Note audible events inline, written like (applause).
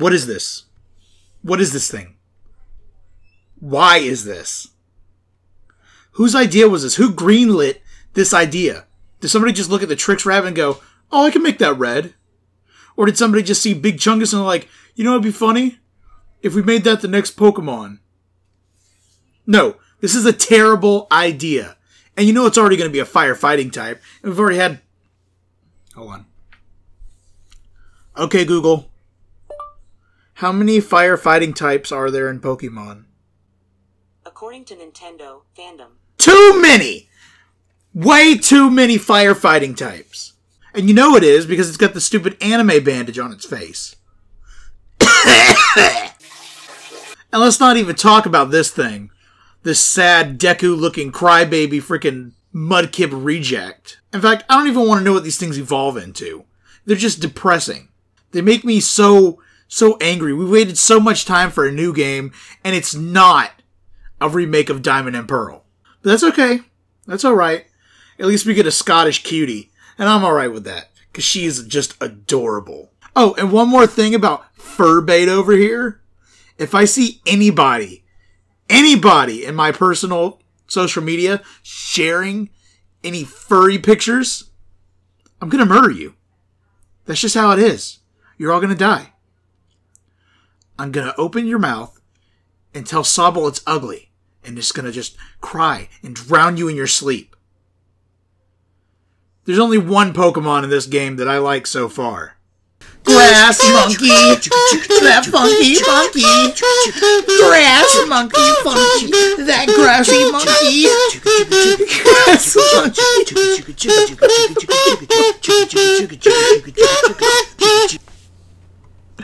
What is this? What is this thing? Why is this? Whose idea was this? Who greenlit this idea? Did somebody just look at the Trix Rabbit and go, oh, I can make that red? Or did somebody just see Big Chungus and like, you know it would be funny? If we made that the next Pokemon. No, this is a terrible idea. And you know it's already going to be a firefighting type. And we've already had. Hold on. Okay, Google. How many firefighting types are there in Pokemon? According to Nintendo fandom, Too many! Way too many firefighting types. And you know it is because it's got the stupid anime bandage on its face. (coughs) and let's not even talk about this thing. This sad Deku looking crybaby freaking Mudkip reject. In fact, I don't even want to know what these things evolve into. They're just depressing. They make me so, so angry. We waited so much time for a new game, and it's not a remake of Diamond and Pearl. But that's okay. That's alright. At least we get a Scottish cutie. And I'm alright with that. Because she's just adorable. Oh, and one more thing about Furbait over here. If I see anybody, anybody in my personal social media sharing any furry pictures, I'm gonna murder you. That's just how it is. You're all gonna die. I'm gonna open your mouth and tell Sobble it's ugly, and it's gonna just cry and drown you in your sleep. There's only one Pokemon in this game that I like so far. Grass monkey, that funky funky. Grass monkey funky, that grassy monkey. Grass monkey.